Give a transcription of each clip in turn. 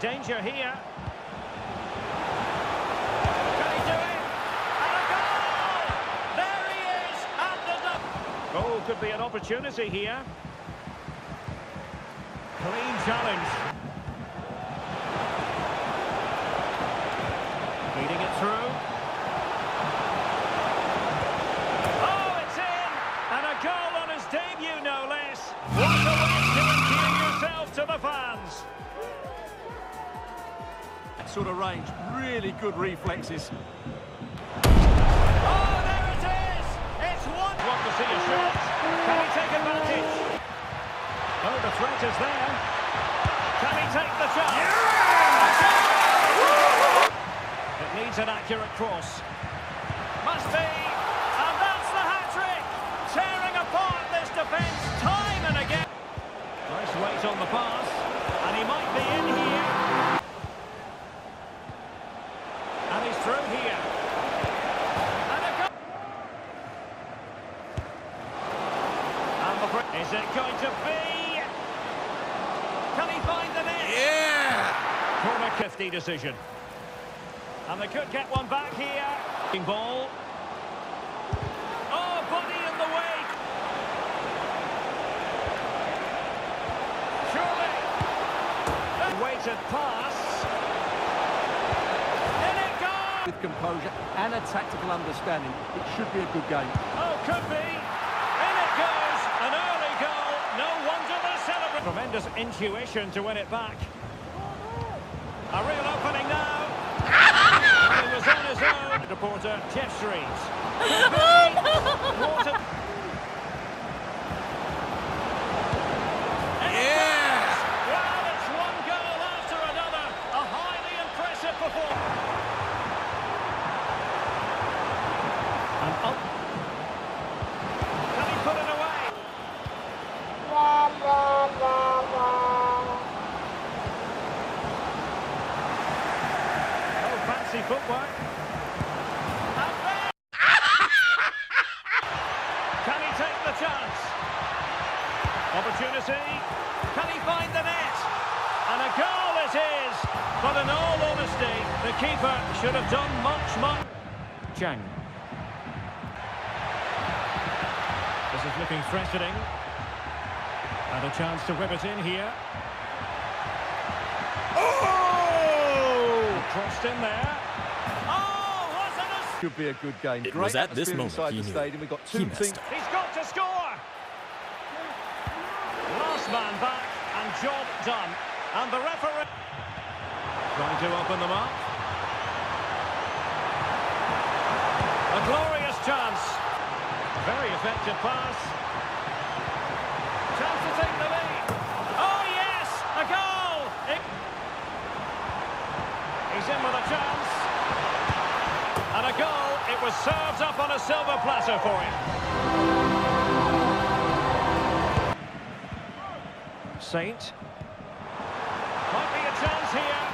Danger here. Can he do it? And a goal! There he is could be an opportunity here. Clean challenge. Feeding it through. Oh, it's in! And a goal on his debut, no less. What a way to endear yourself to the fans. That sort of range, really good reflexes. Oh, there it is! It's one. Want to see a shot? Can he take advantage? Oh, the threat is there. Can he take the chance? It needs an accurate cross. Must be. And that's the hat-trick! Tearing apart this defence time and again. Nice weight on the pass. And he might be in here. Is it going to be? Can he find the net? Yeah! Corner 50 decision. And they could get one back here. Ball. Oh, body in the way. Surely. A weighted pass. In it goes. With composure and a tactical understanding, it should be a good game. Oh, could be. In it goes. An early goal. No wonder they're celebrating. Tremendous intuition to win it back. A real opening now. He was on his own. Reporter Jeff Streets. Could oh, be. What a- And it Yeah! goes. Well, it's one goal after another. A highly impressive performance. And up. Can he put it away? Oh, fancy footwork. And there- Can he take the chance? Opportunity. Can he find the net? And a goal it is. But in all honesty, the keeper should have done much, much. Chang. This is looking threatening. And a chance to whip it in here. Oh! Crossed in there. Oh, wasn't a... Should be a good game. It Great was at this atmosphere moment inside he the knew stadium. We've got he two messed up. He's got to score. Last man back and job done. And the referee trying to open them up. A glorious chance. Very effective pass. Chance to take the lead. Oh yes, a goal. It- He's in with a chance. And a goal. It was served up on a silver platter for him. Saint. Might be a chance here.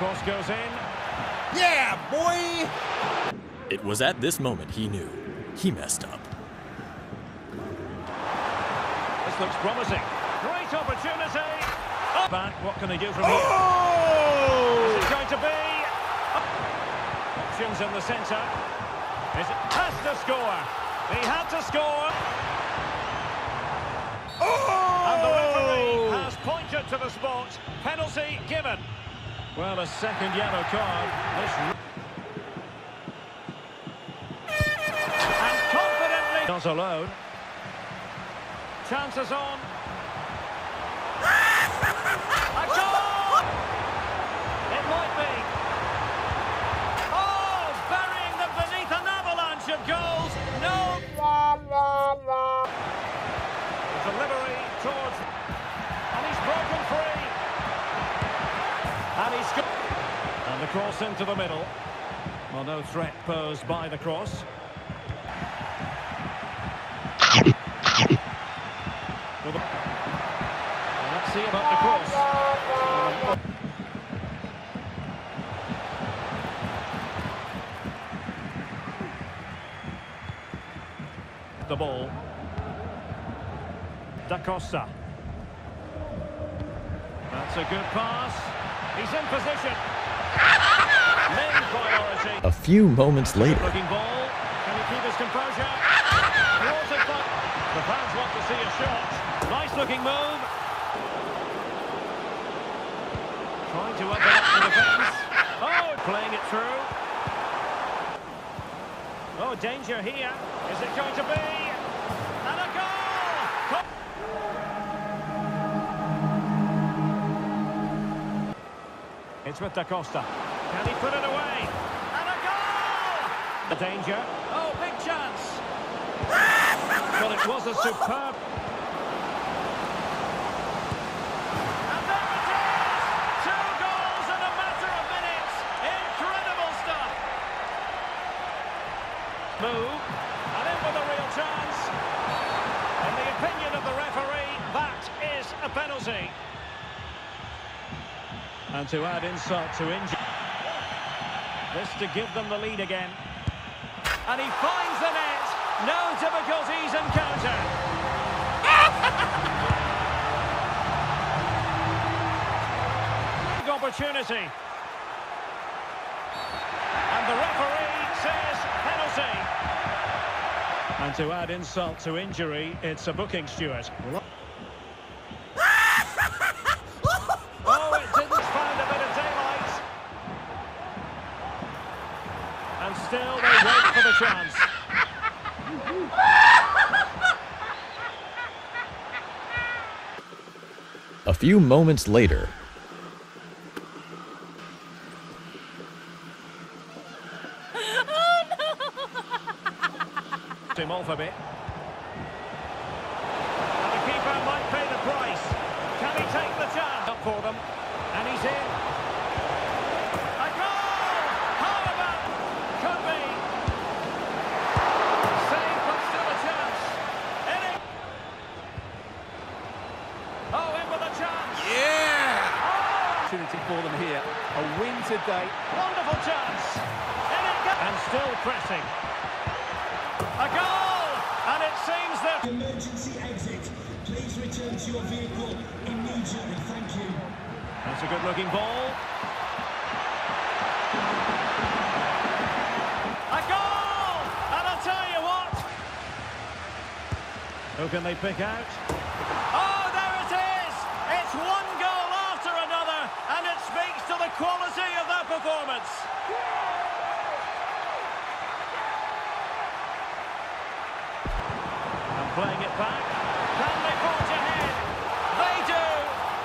Cross goes in. Yeah, boy! It was at this moment he knew he messed up. This looks promising. Great opportunity. Oh. Up back. What can they do from here? Oh! Is it going to be? Options in the centre. Is it has to score? He had to score. Oh! And the referee oh! has pointed to the spot. Penalty given. Well, a second yellow card. And confidently not alone. Chances on. cross into the middle. Well, no threat posed by the cross. Well, let's see about the cross. The ball. Da Costa. That's a good pass. He's in position. A few moments later, Looking ball. Can he keep his composure? Water but The fans want to see a shot. Nice looking move. Trying to open up the defence. Oh, playing it through. Oh, danger here. Is it going to be? And a goal! It's with Da Costa. Can he put it away? And a goal! The danger. Oh, big chance. Well, it was a superb. And there it is! Two goals in a matter of minutes. Incredible stuff. Move. And in with a real chance. In the opinion of the referee, that is a penalty. And to add insult to injury. This to give them the lead again. And he finds the net. No difficulties in counter. Big opportunity. And the referee says penalty. And to add insult to injury, it's a booking, Stewart. And still they wait for the chance. a few moments later, him off a bit. And the keeper might pay the price. Can he take the chance? Up for them. And he's in. Opportunity for them here. A win today. Wonderful chance. In it goes. And still pressing. A goal! And it seems that... Emergency exit. Please return to your vehicle immediately. Thank you. That's a good looking ball. A goal! And I'll tell you what. Who can they pick out? Oh, there it is! It's one goal after another, and it speaks to the quality of that performance. And playing it back. Can they forge ahead? They do!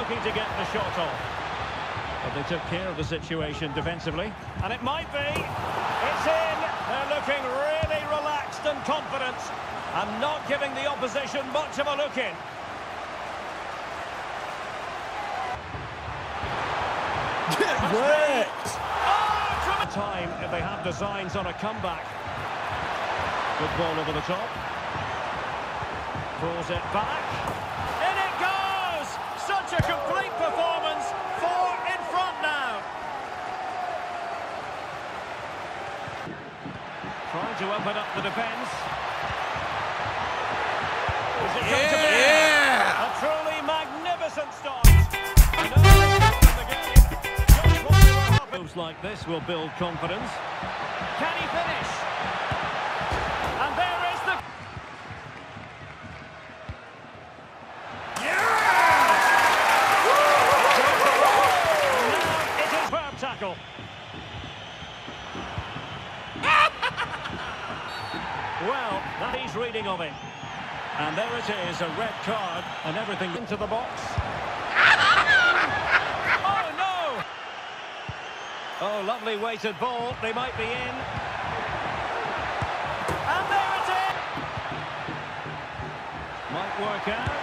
Looking to get the shot off. But they took care of the situation defensively. And it might be. It's in. They're looking really relaxed and confident. And not giving the opposition much of a look in. Worked! Time if they have designs on a comeback. Good ball over the top. Pulls it back. In it goes! Such a complete performance. Four in front now. Trying to open up the defence. Is it going to be? A truly magnificent start. Like this will build confidence. Can he finish? And there is the... And now it is firm tackle. Well, that reading of it. And there it is, a red card, and everything into the box. Oh, no! Oh, lovely weighted ball. They might be in. And there it is! Might work out.